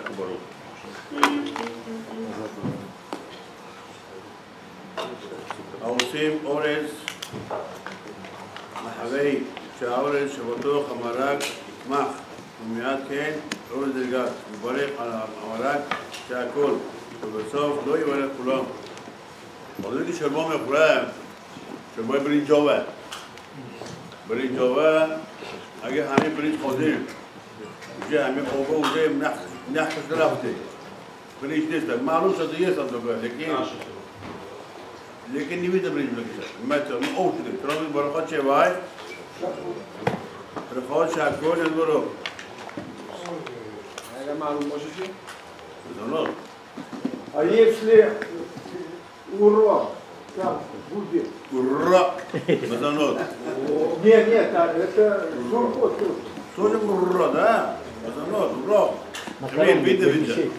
חזק וברוך. העושים אורז מחרי שהאורז שבתוך המרק יתמח ומיד כן אורז דרגת מברך על המרק שהכל ובסוף לא יברך כולם. Cuando dice el bombe fue, se fue Brin Jova. Brin Jova, اگه همه برنج خودیم جه همه خوبه Някакво ще работи. Бъде изтеста. Малко са да jesam добре. Лекин. Лекин не видно речи на киса. Мето, но още ли. Троби бърха вай. Ръхо шакон е дворо. Айде малко можете? А если ура, там, будет. Ура! Мазанот. Нет, нет, это сурхот. Тоже ура, да? Мазанот, ура. Makaron with the دیگه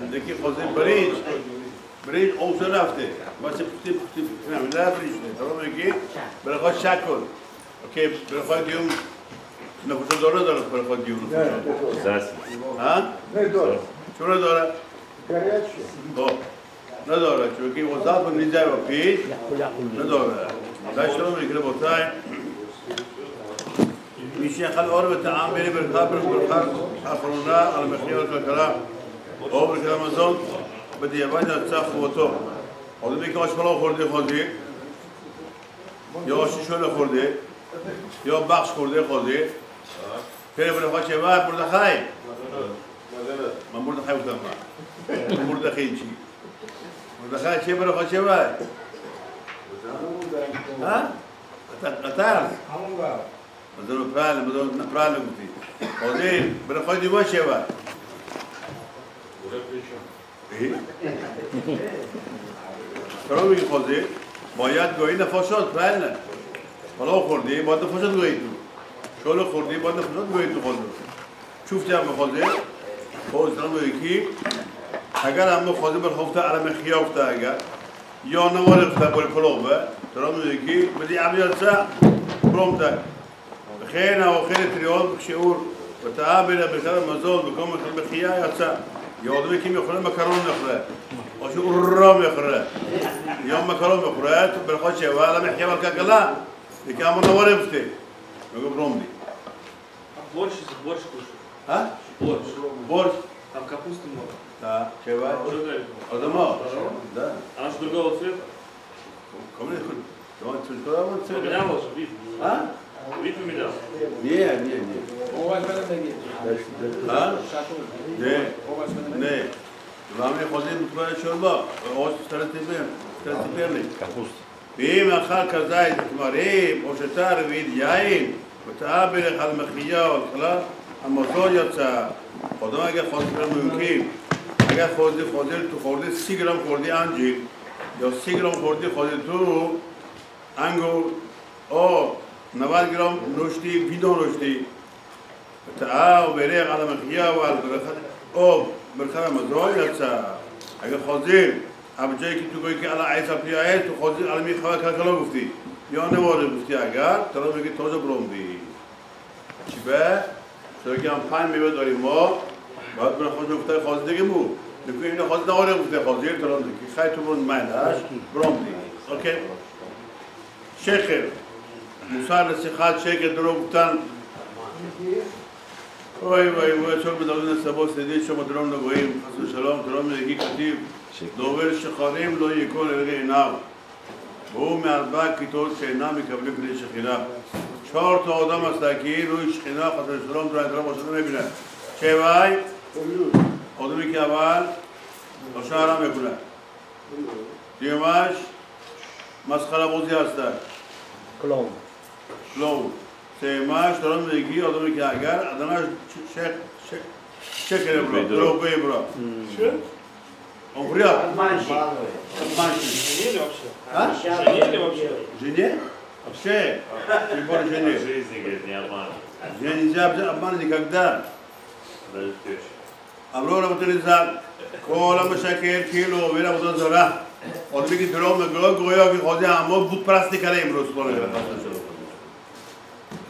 زندگی خواسته برنج برنج اوزا رفته. واسه پتی پتی نه نه برنج نه تو میگی برای خود شک کن. اوکی برای خود نه نفوذ داره داره برای خود یو نفوذ ها؟ نه داره. چرا داره؟ نه خب، نداره. چون که وظایف نیزه و پیش نداره. داشتم و بوتای מי שיכל אור וטעם בלי ברכה ברכה אחרונה על מחיה וכלכלה או ברכת המזון בדיעבד יצא חובתו. עוד מי כמו שמונה חולדי חולדי יו שישון חולדי יו בחש חולדי חולדי כן ולכות שבא מרדכי. מה מרדכי הוא תמה? מרדכי מרדכי שבא לא לכות שבא אה? אתה? ها؟ قطار مثلا برال مثلا برال گفتی. خودی دیوا چه وای چرا میگی خوزی؟ باید گویی نفاشات پرل نه. حالا خوردی؟ باید نفاشات گویی تو. شلو خوردی؟ باید نفاشات گویی تو خود شوفتی هم خوزی؟ خوز هم یکی. اگر هم خوزی بر خفته علم خیافته اگر. یا نوار افته بر پلوبه چرا میگی بدی عمیات سا پرومته וכן האוכל טריות בשיעור וטעה בין הבשר במזון במקום מקום בחייה יצא יעודו וקים יאכלו מקרון מאחורי, או שאורו מאחורי. יום מקרון מאחורי, ברכות שבא למה יחיה כלכלה וכאמור נורם שתי וגברום לי борщ борщ кушал. А? Борщ. Борщ. Там капуста много. Да. Чего? Подумал. Да. Она же другого цвета. Ко мне хоть. Он цвет. Куда он цвет? Прямо же видно. А? 8 milhão. Nie, nie, nie. Ha? Ne? Ne? Lame חוזים בצורה שורבה, או סטרטיפר, סטרטיפרני. כפוסט. ואם אכל כזית תמרים, או שתה רביעית יין, וטעה בלך על מחייה או התחלה, המזור יצא. חוזר אגב חוזר מיוקים. אגב חוזר חוזר חוזר סיגרם חוזר אנג'י. יו סיגרם חוזר חוזר תורו, אנגור, או خودی تو خوردی سی گرم خوردی انجیر یا سی گرم خوردی خودی تو انگور او 90 گرم نوشتی بیدون نوشتی تعا و بره على مخیا و البرخت او برخت مزرعه یادسا اگه خودی اب جایی که تو گویی که الان عیسی پیایه تو خودی علمی خواه کلکلا گفتی. یا نواره گفتی اگر ترا میگی تازه بروم دی چی به؟ چرا که هم پنج میوه داریم ما. باید برای خود گفته خواهد دیگه مو. نکو اینو خواهد نواره گفته خواهد ترا میگی خیلی تو برون مندش بروم دی اوکی. شیخ موسار نسیخات شیخ درو گفتن وای وای وای چون بدون سبا سدی شما درام نگوییم حسن شلام درام میگی کتیب داور شخاریم لا یکون الگه نام و او مربع کتاب شینا میکبلی کنی شخینا چهار تا آدم است که روی شخینا خاطر سلام در احترام باشده می‌بینه چه وای آدمی که اول باشا حرام می‌کنه دیمش مسخره بازی هسته کلون low. Seyma şuram degi adamı ki agar adana şek şek şekere bro. Dro bey bro. Şu? Obriya. Manşi. Manşi. Jeniye вообще? Ha? Jeniye вообще? Jeniye? Вообще. Прибор jeniye. Жизнь говорит не обман. Я нельзя обман никогда. Даже теща. אמרו רבי טליזן, כל המשקר כאילו עובר עבודות זרה, עוד מגידרו מגרו גרויו כחוזה עמוק בוט פרסטיקה להם, לא ספורט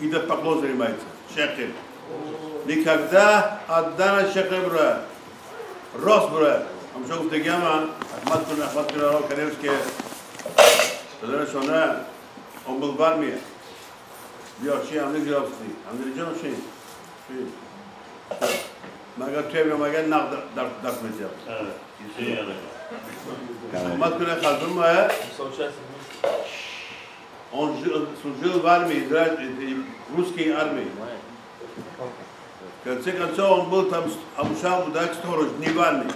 идет поклон занимается. Шехим. Никогда отдана шехим бра. Рос бра. Амшок Дегяма, Ахмад Кун, Ахмад Кун, Арал Каревский, Тазара Шона, он был в армии. Диоши, Амны Грабсти, Амны Джануши. Maga tövbe maga nak dak dak mesela. Evet. Ahmet Kule kaldım mı? Sosyal ماه Получается, он служил в армии, израиль, русской армии. В конце концов, он был там, обучал мудак сторож, не в армии.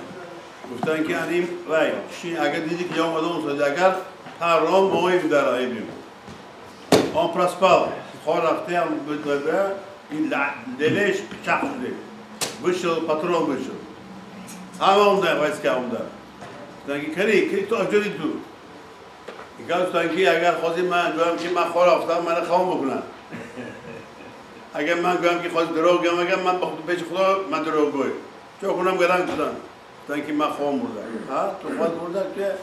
گفتن که انیم وای شی اگر دیدی که اومده اون ساده اگر حرام موی در ایبیم آن پرسپال خور رفته هم بدبه این دلش چخ شده بشل پاترون بشل همه اون در وایس که اون در گفتن که کری کری تو اجوری تو گفتن که اگر خواستی من گویم که من خوار آفتاب من خوام بکنن اگر من گویم که خواست دروغ گویم اگر من بخود پیش خدا من دروغ گویم چه کنم گرنگ کنم گفتن که من خوام بردن ها تو خواهد بردن که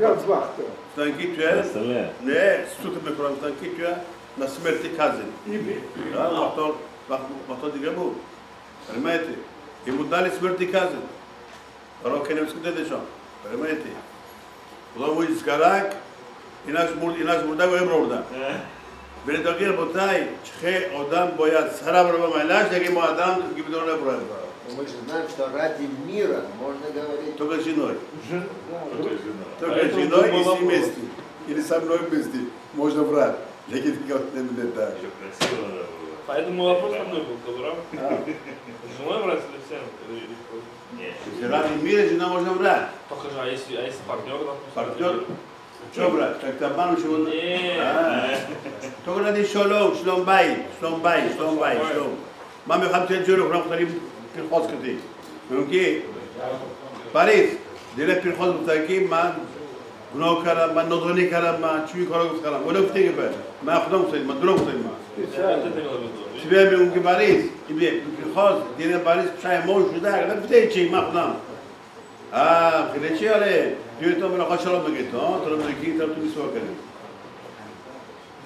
Biraz baktı. Sanki tu es نه نه bir kuran sanki tu es nasıl merti kazın. İbi. Ya motor bak motor diye bu. Remeti. E bu dalis merti kazın. Ama kenemsi de го еброрда. Бере дагер ботай, чхе одам боят сара браба майлаш, деги му адам гибдор не броя. Мы же знаем, что ради мира можно говорить. Только женой. Çok üzgünüm. Только Поэтому женой и с ним вместе. Или со мной вместе. Можно брать. Леки ты как не красиво да было. Поэтому вопрос со мной был, Габрам. А. С женой брать или всем? Нет. Ради мира жена можно брать. Только же, а если, а если партнер, допустим? Партнер? Czobrak, tak tam panu się uda? Nie. To grady Szolom, Szlom Baj, Szlom Baj, Szlom Baj, Szlom. Mamy خمسة جروح نقدر في الخوص كتير. فهمتي؟ باريس ديرك في الخوص متاكين ما گناه کردم من ندونی کردم من چی کارا گفت کردم ولی گفتی که بله من خودم سید من دروغ سید من سبب اون که بریز ایبی خواست دینه بریز شای ما شده اگر گفتی چی من خودم آه خیلی چی آره دیوتا من آقا شراب بگیتا ترم دکی ترم تو بیسوا کنیم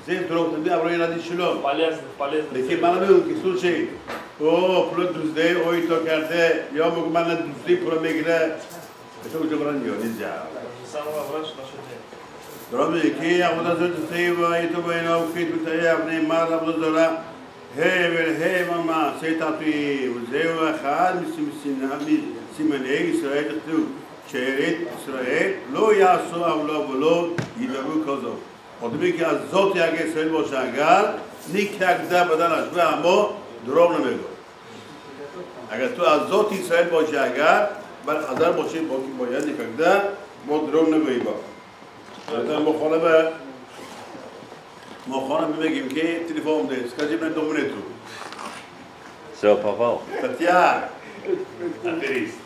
زیب دروب تنبی ابرای ندی شلو پالیز پالیز دکی من بگو که سول چی او پلو دوزده اوی تو کرده یا بگو من دوزده پلو میگیره تو کجا برن یا نیجا دروب دکی اقودا زد سیب ای تو بینا و کیت بتایی اپنی مال اقودا زرا هی ول هی ماما سیتا توی وزیو خال میسی میسی نهمی سیمن هی اسرائیل تیو چهره اسرائیل لو یعصو اولا ولو یدبو کازو آدمی که از ذات یک اسرائیل باشه اگر نیک یک ده بدنش به اما دروغ نمیگو اگر تو از ذات اسرائیل باشه اگر بر حضر باشه با که باید نیک یک ده ما دروم نگویی با در مخالبه ما خانم میگیم که تلفن ده سکجی من دو منتو سو پاپا. تتیار تتریست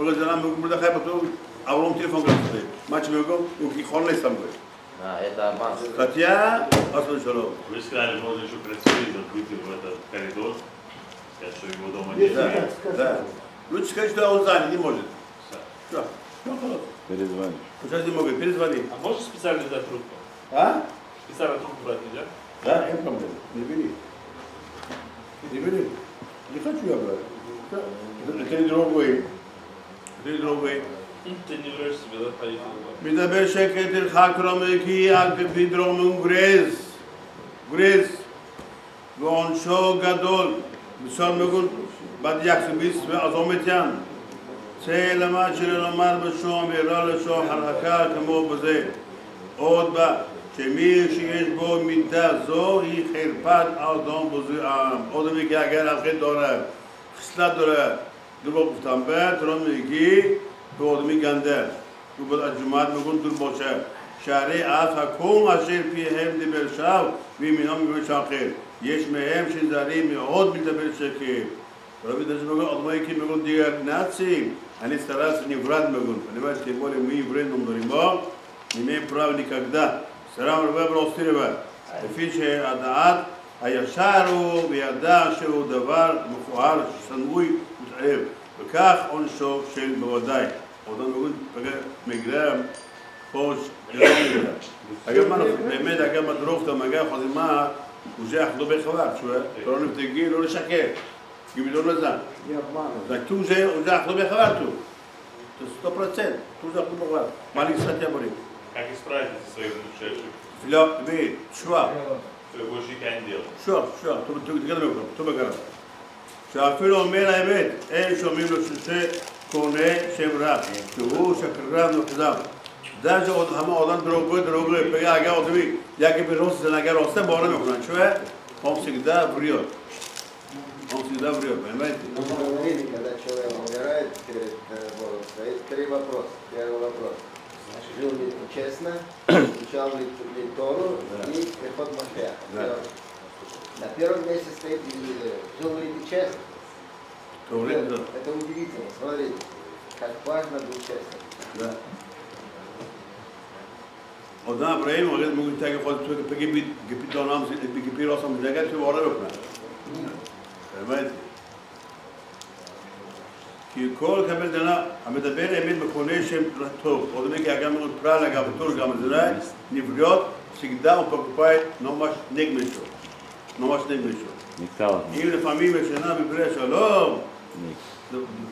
მოგა ძალიან მოგვმრდა ხაბატო ავლომ телефон გაგწევ მაჩ მეგო უკი ხოლეს სამგვე А, это обман. Статья Аслушарова. Вы сказали, можно еще прицелить, отбить в этот коридор, что его дома нет. Да, да. Лучше сказать, что он занят, не может. Да. Перезвони. Сейчас не могу, перезвони. А можешь специально взять трубку? А? Специально трубку брать нельзя? Да, нет проблем. Не бери. Не бери. Не хочу я брать. Это другой. می‌دانیم شکل गई میدبشه که در خاکرامه که یک بیدرامون گریز گریز گانشو گدول بسیار میگون بعد یک سو بیست به عظامتیم سه لما چلی نمر به شام ایرال شو حرکه کمو بزه با به چمیش ایش با میده زوهی خیرپت آدم بزه ام آدمی که اگر از داره خسلت داره درو گفتم به درو میگی تو میگنده تو بود از جماعت میگون دور باشه شهری از حکوم اشیر پی هم دی برشاو وی مینا میگوی شاقیر یش مهم شنداری میعود بیده برشکی رو بیدرش میگون آدمایی که میگون دیگر ناتسی они стараются не врать могут, понимаете, тем более мы евреям Римбам не имеем права никогда. Сарам Рабе Бралстирева, Фиче Адаат, הישר הוא וידע שהוא דבר מכוער שנוי ותאב וכך עונשו של בוודאי אדם מגון פגע מגרם פוש אגב מה באמת אגב מדרוף את המגע חוזמה הוא זה אחדו בחבר שהוא לא נפתגי לא לשקר גמידון לזן Не обманывай. Так tu же уже ахло бехавар tu. То сто процент. Tu же ахло бехавар. Мали статья борим. Как исправить эти свои внушения? Фля, ви, шва, Что больше не делать? шва, шва, tu tu tu tu tu בגרם. שאפילו אומר האמת, אין שומעים לו שזה קונה שם רע, שהוא שקרן וכזב. Даже от хама одан другой, другой, пега ага от ви, яки би рос за нага росте, бора ми хран, чуе, он всегда врет. Он всегда врет, понимаете? Мы говорили, когда человек умирает перед э, Богом, стоит три вопроса. Первый вопрос. Жил ли ты честно, изучал ли ты ли Тору и приход Машеха. Да. На первом месте стоит, э, жил ли ты честно. Говорит, да. Это удивительно, смотрите, как важно быть честным. Да. Odan Abraham och det måste ta för att ta gebit gebit då namn sitt gebit gebit som det går till vara öppna. באמת. כי כל קבל דנה המדבר אמת מקונה שם טוב, עוד מי גם מאוד פרלה גם טור גם זה נפגעות סגדה ופקופאי נומש נגמשו. נומש נגמשו. נקטע. אם לפעמים ישנה בפני שלום,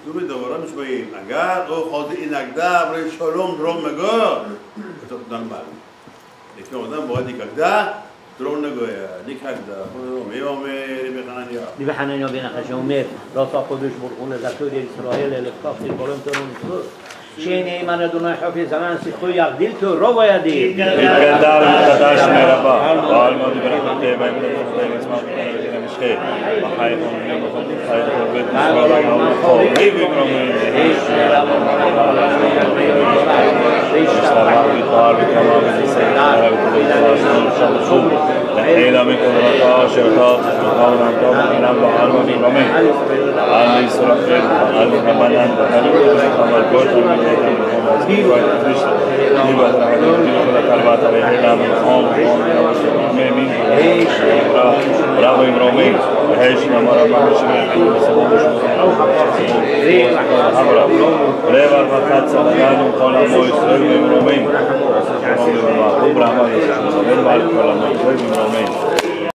Du bist aber am Schwein. Agar o khodi in agda bre shalom drom mago. Это нормально. Если درونگو نیکاک دا میومه ری بخانیا دی بخانیا بین خشومه راسا خودش مرغون زکور اسرائیل الکاف دی بالون ترون تو شینی من دون حفظ زمان سی خو یقدیل تو رو باید يا ربا والموت برحمتك بين المسلمين اسمع بنا مشكي وحيث من خير البيت ولا يوم كيف يكرم تحيلا من قدرتا شرطات مقامنا مقامنا بحرم بمن علي سرقين علي كمانا بحرم بمن علي كمانا بحرم بمن علي كمانا بحرم بمن علي كمانا بحرم بمن רומאים. על ישראל, על רבנן, ועל יהודה המלכות, על מלכות המלכות, דיבו את הקרישת, דיבו את הרחמים, דיבו את הקלבת הרחילה, מלכום, ממים,